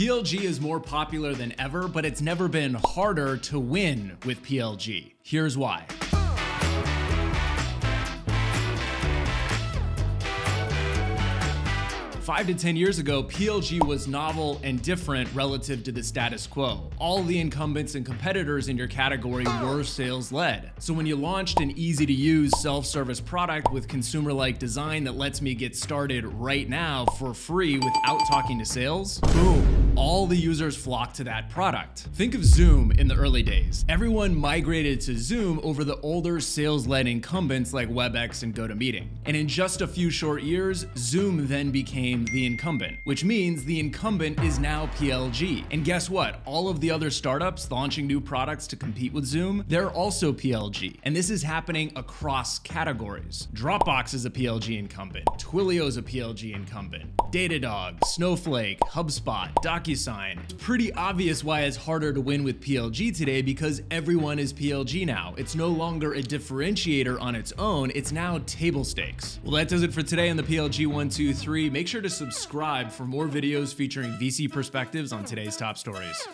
PLG is more popular than ever, but it's never been harder to win with PLG. Here's why. Five to 10 years ago, PLG was novel and different relative to the status quo. All the incumbents and competitors in your category were sales led. So when you launched an easy to use self service product with consumer like design that lets me get started right now for free without talking to sales, boom, all the users flock to that product. Think of Zoom in the early days. Everyone migrated to Zoom over the older sales led incumbents like WebEx and GoToMeeting. And in just a few short years, Zoom then became the incumbent, which means the incumbent is now PLG. And guess what? All of the other startups launching new products to compete with Zoom, they're also PLG. And this is happening across categories. Dropbox is a PLG incumbent, Twilio is a PLG incumbent, Datadog, Snowflake, HubSpot, DocuSign. It's pretty obvious why it's harder to win with PLG today because everyone is PLG now. It's no longer a differentiator on its own, it's now table stakes. Well, that does it for today on the PLG 123. Make sure to subscribe for more videos featuring VC perspectives on today's top stories.